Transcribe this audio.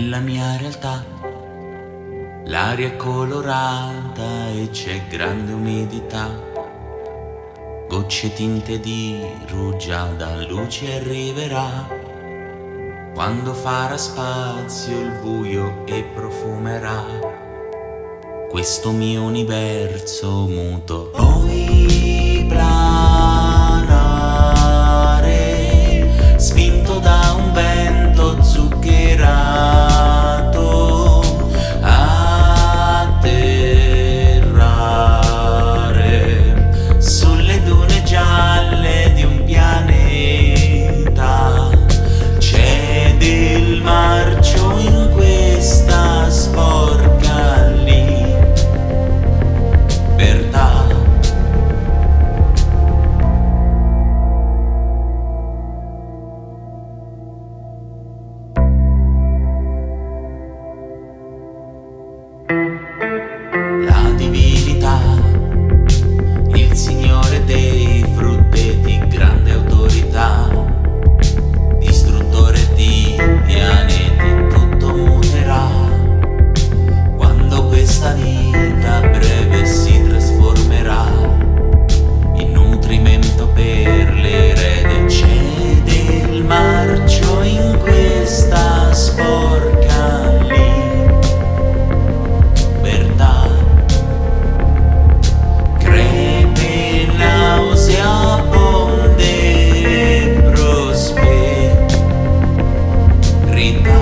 Nella mia realtà l'aria è colorata e c'è grande umidità. Gocce tinte di rugiada, luce arriverà. Quando farà spazio il buio e profumerà questo mio universo muto. Poi bravo perdido. read